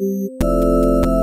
Música